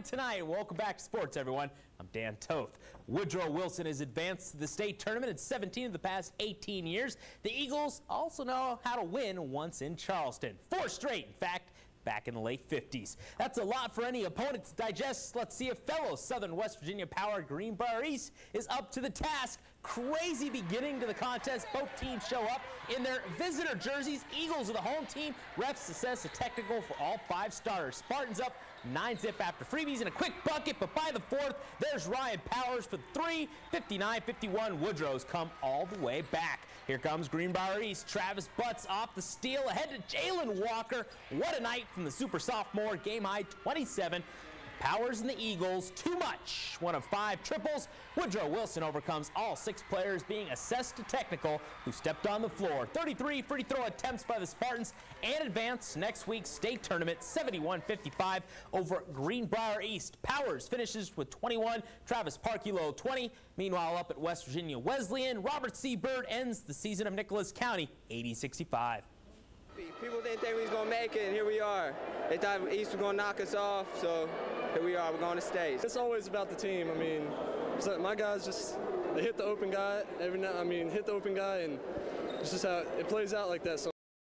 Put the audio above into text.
tonight. Welcome back to sports, everyone. I'm Dan Toth. Woodrow Wilson has advanced to the state tournament in 17 of the past 18 years. The Eagles also know how to win once in Charleston. Four straight, in fact back in the late 50s. That's a lot for any opponent to digest. Let's see if fellow Southern West Virginia power Greenbrier East is up to the task. Crazy beginning to the contest. Both teams show up in their visitor jerseys. Eagles are the home team. Refs assess a technical for all five starters. Spartans up 9 zip after freebies and a quick bucket, but by the fourth, there's Ryan Powers for three. 59-51. Woodrow's come all the way back. Here comes Greenbrier East. Travis Butts off the steal ahead to Jalen Walker. What a night from the super sophomore. Game high 27. Powers and the Eagles, too much. One of five triples. Woodrow Wilson overcomes all six players being assessed to technical who stepped on the floor. 33 free throw attempts by the Spartans and advance next week's state tournament 71-55 over Greenbrier East. Powers finishes with 21. Travis Parkulo 20. Meanwhile, up at West Virginia Wesleyan, Robert C. Byrd ends the season of Nicholas County 80-65. People didn't think we was going to make it, and here we are. They thought East was going to knock us off, so here we are. We're going to state. It's always about the team. I mean, my guys just they hit the open guy every now. I mean, hit the open guy, and it's just how it plays out like that. So